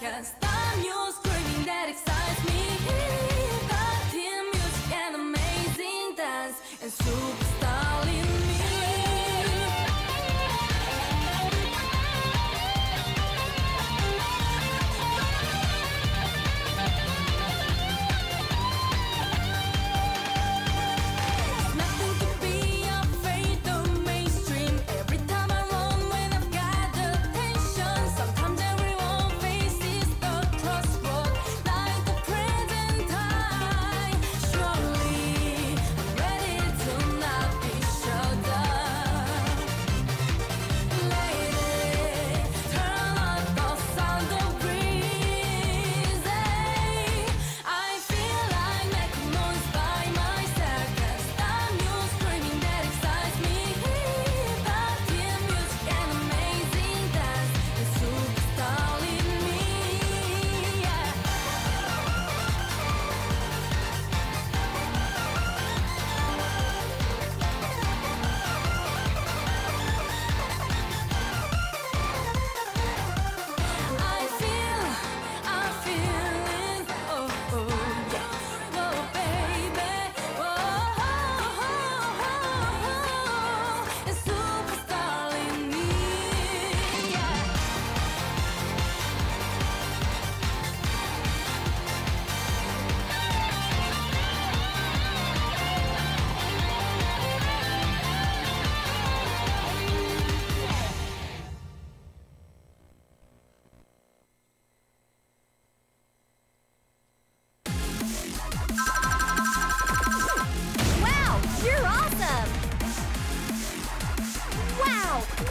can't stop you screaming that excites me. Party music and amazing dance and super.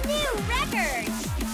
New record!